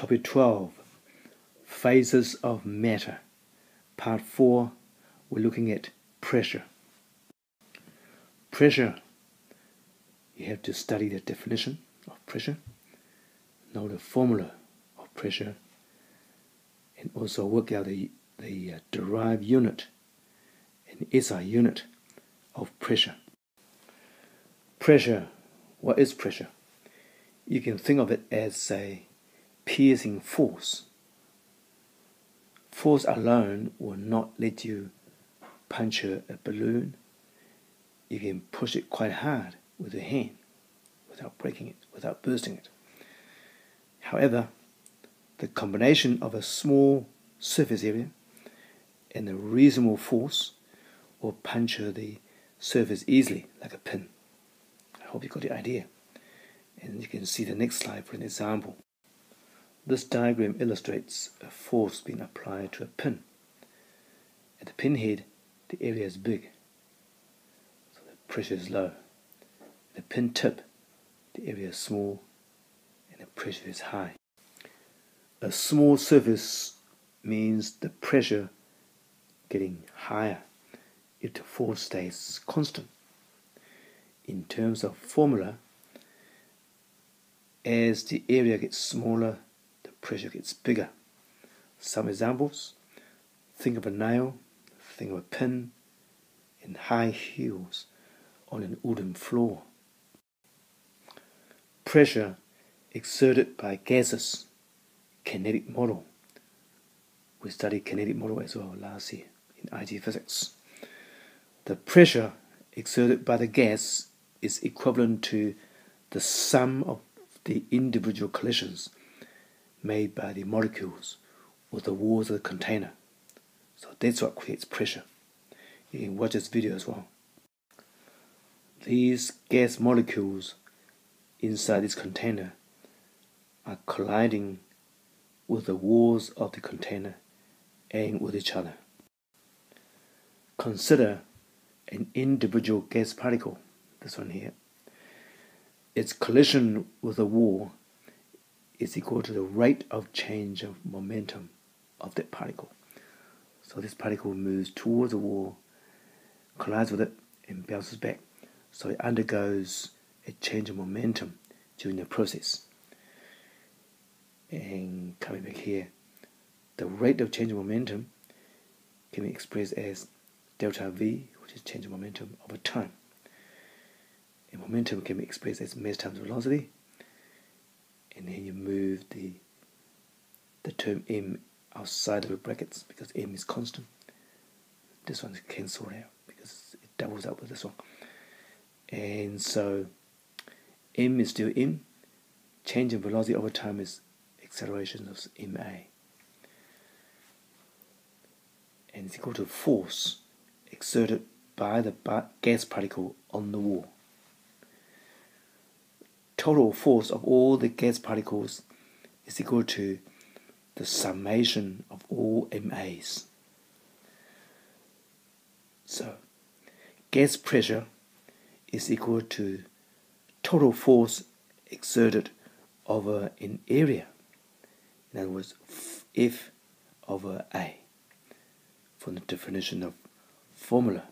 Topic 12 Phases of Matter. Part 4 We're looking at pressure. Pressure. You have to study the definition of pressure, know the formula of pressure, and also work out the, the uh, derived unit and SI unit of pressure. Pressure. What is pressure? You can think of it as a piercing force. Force alone will not let you puncture a balloon. You can push it quite hard with your hand without breaking it, without bursting it. However, the combination of a small surface area and a reasonable force will puncture the surface easily like a pin. I hope you got the idea. And you can see the next slide for an example. This diagram illustrates a force being applied to a pin. At the pin head, the area is big, so the pressure is low. At the pin tip, the area is small and the pressure is high. A small surface means the pressure getting higher if the force stays constant. In terms of formula, as the area gets smaller, pressure gets bigger. Some examples think of a nail, think of a pin, in high heels on an wooden floor. Pressure exerted by gases, kinetic model. We studied kinetic model as well last year in IT physics. The pressure exerted by the gas is equivalent to the sum of the individual collisions made by the molecules with the walls of the container. So that's what creates pressure. Watch this video as well. These gas molecules inside this container are colliding with the walls of the container and with each other. Consider an individual gas particle, this one here. Its collision with the wall is equal to the rate of change of momentum of that particle. So this particle moves towards the wall, collides with it, and bounces back. So it undergoes a change of momentum during the process. And coming back here, the rate of change of momentum can be expressed as delta V, which is change of momentum over time. And momentum can be expressed as mass times velocity. And then you move the the term m outside of the brackets because m is constant. This one's cancelled out because it doubles up with this one. And so m is still m. Change in velocity over time is acceleration of ma. And it's equal to force exerted by the gas particle on the wall. Total force of all the gas particles is equal to the summation of all MAs. So, gas pressure is equal to total force exerted over an area. In other words, F over A from the definition of formula